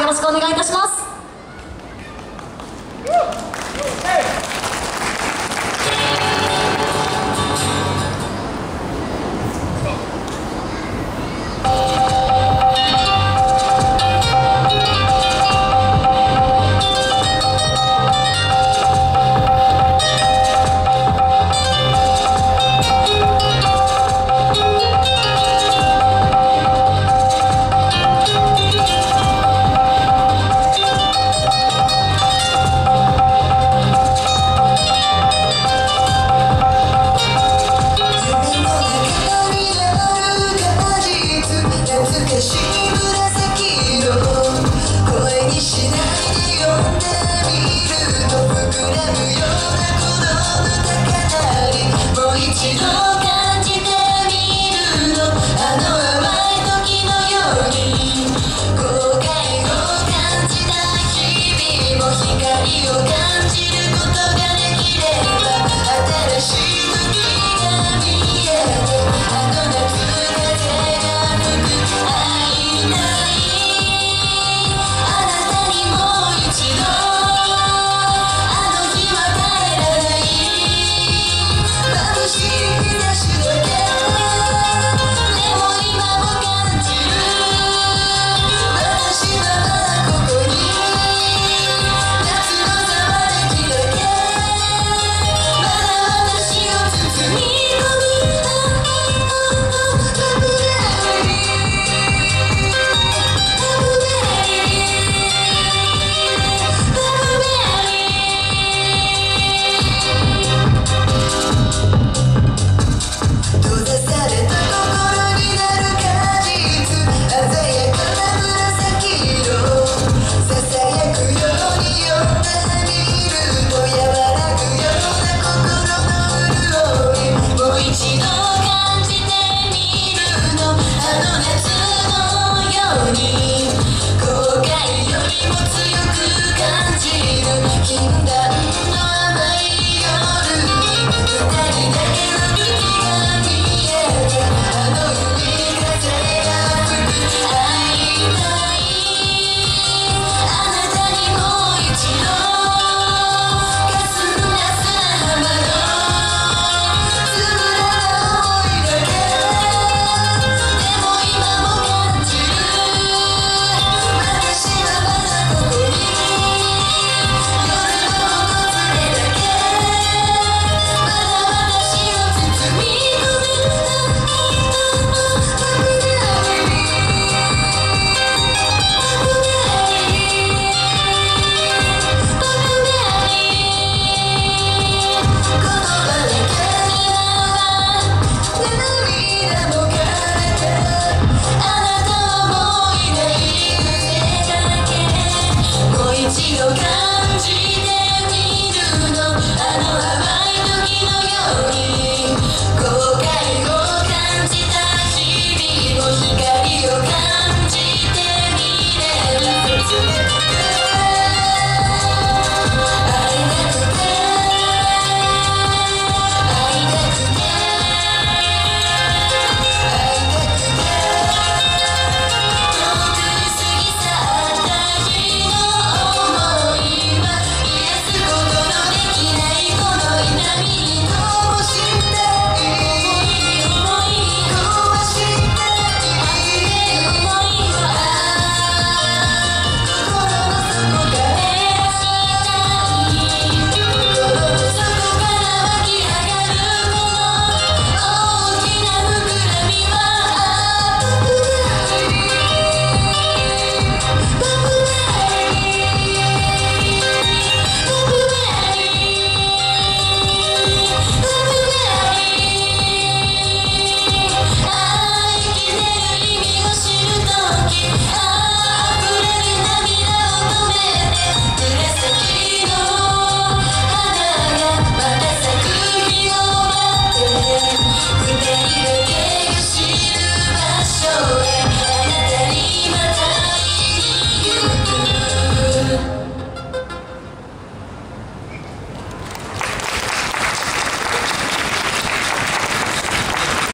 よろしくお願いいたします。